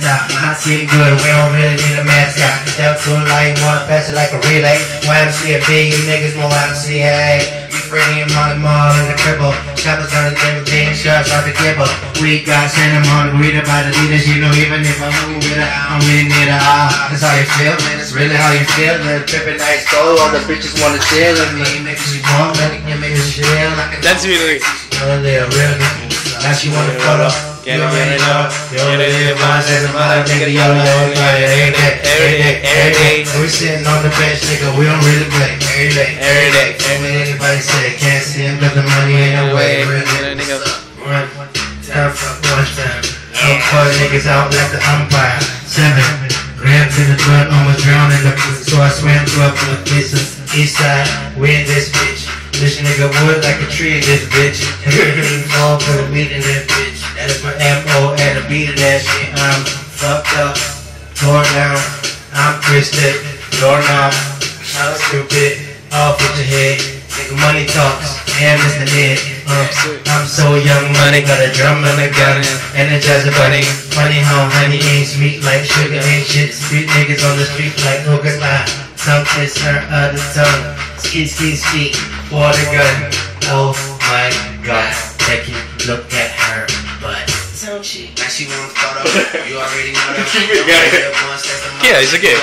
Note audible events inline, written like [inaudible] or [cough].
up. Not seeing good, we don't really need a mascot. Step to a light, one pass it like a relay. YMCA big, you niggas more YMCA. You free money mall in the cripple. Shoppers on the table, being sharp, out the kibble. We got Santa Margarita by the leaders, you know, even if I'm hungry with her, I'm really near the ah. That's how you feel, man, that's really how you feel. The tripping nights go, all the bitches wanna chill with me. Niggas, you want, man, you make me chill. Like That's really a real. Now she want a photo. Get You it, already get it, know. get You it, already get it, know. get it, Says about a nigga, you know, every day, every day, every day. We sitting on the bench, nigga, we don't really play. Eh, eh. Every day, Every day. Every day, anybody say can't see him, but the money ain't no way. Real nigga. One time for one time. Up for niggas out like the umpire. Seven. Ran to the front, almost drowned in the pool. So I swam to up to the east side. We in this bitch. This nigga wood like a tree in this bitch. [laughs] All for the weed in that bitch. That is my MO at the beat of that shit. I'm fucked up, torn down. I'm twisted, doorknob. I'm stupid, off with your head. Nigga, money talks, and Mr. Ned. Uh, I'm so young, money got a drum and a gun. Energize the body. Funny how honey ain't sweet like sugar ain't shit. Street niggas on the street like hookers lie. Tongue kiss her other tongue. Ski, ski, ski. Water gun. Oh my god. Becky, look at her butt. Don't she? Now she want a photo. You already know that. [laughs] Yeah, it's okay.